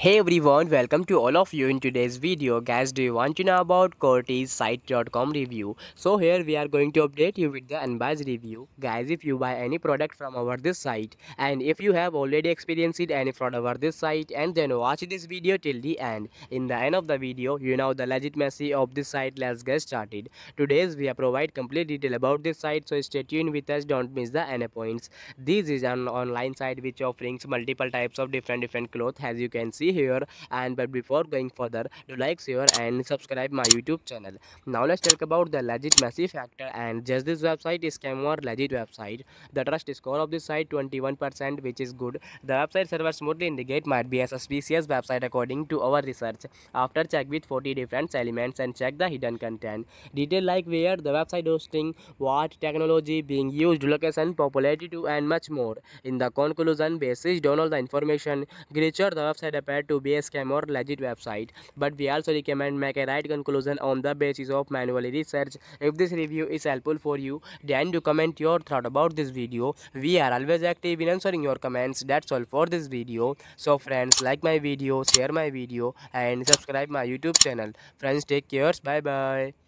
Hey everyone, welcome to all of you in today's video. Guys, do you want to know about Cortiezsite.com review? So here we are going to update you with the unbiased review. Guys, if you buy any product from our this site and if you have already experienced any fraud over this site and then watch this video till the end. In the end of the video, you know the legitimacy of this site. Let's get started. Today's we provide complete detail about this site so stay tuned with us. Don't miss the any points. This is an online site which offers multiple types of different different clothes as you can see here. And but before going further do like share and subscribe my youtube channel. Now let's talk about the legitimacy factor. And just this website is scam or legit website. The trust score of this site 21 percent which is good. The website server smoothly indicate might be a suspicious website according to our research. After check with 40 different elements and check the hidden content. Detail like where the website hosting what technology being used location popularity to and much more. In the conclusion basis all the information. Creature the website appears to be a scam or legit website. But we also recommend make a right conclusion on the basis of manual research. If this review is helpful for you then do comment your thought about this video. We are always active in answering your comments. That's all for this video. So friends like my video share my video and subscribe my youtube channel. Friends take care. Bye bye